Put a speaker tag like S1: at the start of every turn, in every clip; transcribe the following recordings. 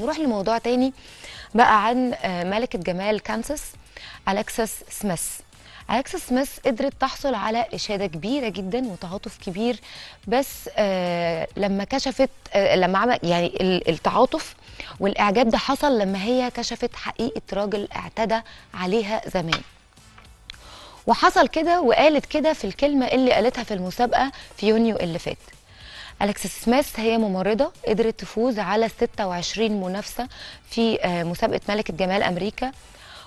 S1: نروح لموضوع تاني بقى عن آه، ملكة جمال كانساس أليكسس سميث. أليكسس سميث قدرت تحصل على إشادة كبيرة جدا وتعاطف كبير بس آه لما كشفت آه لما عمل يعني ال- التعاطف والإعجاب ده حصل لما هي كشفت حقيقة راجل اعتدى عليها زمان. وحصل كده وقالت كده في الكلمة اللي قالتها في المسابقة في يونيو اللي فات. أليكسيس سميث هي ممرضة قدرت تفوز على 26 منافسة في آه، مسابقة ملكة جمال أمريكا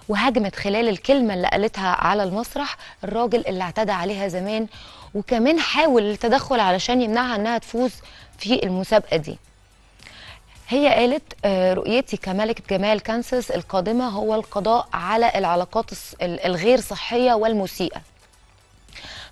S1: وهاجمت خلال الكلمة اللي قالتها على المسرح الراجل اللي اعتدى عليها زمان وكمان حاول التدخل علشان يمنعها إنها تفوز في المسابقة دي. هي قالت آه، رؤيتي كملكة جمال كانساس القادمة هو القضاء على العلاقات الغير صحية والمسيئة.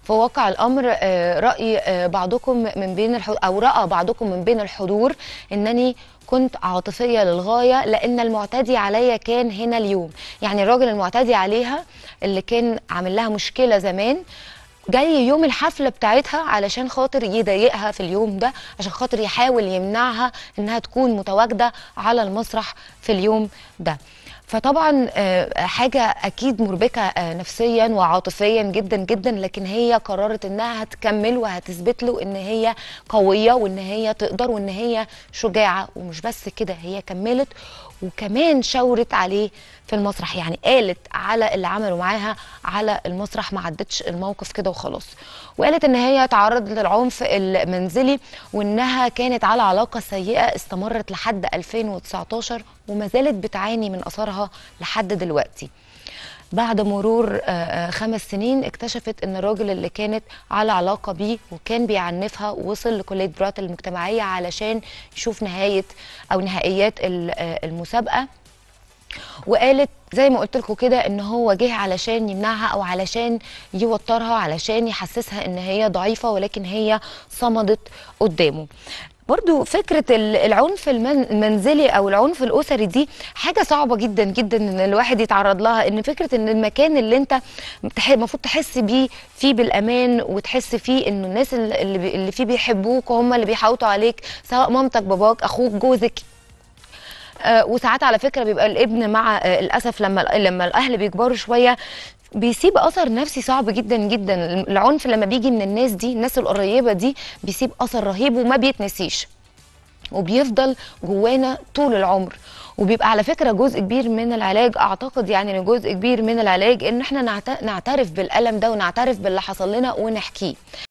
S1: في واقع الأمر آه، رأي آه، بعضكم من بين أو رأى بعضكم من بين الحضور إنني كنت عاطفية للغاية لأن المعتدي عليا كان هنا اليوم. يعني الراجل المعتدي عليها اللي كان عامل لها مشكلة زمان جاي يوم الحفله بتاعتها علشان خاطر يضايقها في اليوم ده عشان خاطر يحاول يمنعها إنها تكون متواجدة على المسرح في اليوم ده. فطبعا آه، حاجة أكيد مربكة آه، نفسيا وعاطفيا جدا جدا لكن هي قررت إنها هتكمل وهتثبت له إن هي قوية وإن هي تقدر وإن هي شجاعة. ومش بس كده هي كملت وكمان شاورت عليه في المسرح. يعني قالت على اللي عملوا معاها على المسرح ما عدتش الموقف كده وخلاص. وقالت إن هي تعرضت للعنف المنزلي وإنها كانت على علاقة سيئة استمرت لحد 2019 وما زالت بتعاني من أثارها لحد دلوقتي. بعد مرور آه، آه، خمس سنين اكتشفت إن الراجل اللي كانت على علاقة بيه وكان بيعنفها وصل لكلية برات المجتمعية علشان يشوف نهاية أو نهائيات آه، المسابقة. وقالت زي ما قلت لكم كده إن هو جه علشان يمنعها أو علشان يوترها علشان يحسسها إن هي ضعيفة ولكن هي صمدت قدامه. برضو فكرة ال- العنف المن- المنزلي أو العنف الأسري دي حاجة صعبة جدا جدا إن الواحد يتعرض لها إن فكرة إن المكان اللي أنت تح- المفروض تحس بيه فيه بالأمان وتحس فيه إنه الناس اللي فيه بيحبوك وهم اللي بيحاوطوا عليك سواء مامتك باباك أخوك جوزك. آه، وساعات على فكرة بيبقى الابن مع آه، للأسف لما لما الأهل بيكبروا شوية بيسيب اثر نفسي صعب جدا جدا. العنف لما بيجي من الناس دي الناس القريبة دي بيسيب اثر رهيب وما بيتنسيش. وبيفضل جوانا طول العمر. وبيبقى على فكرة جزء كبير من العلاج أعتقد يعني إن جزء كبير من العلاج إن إحنا نعت- نعترف بالألم ده ونعترف باللي حصل لنا ونحكيه.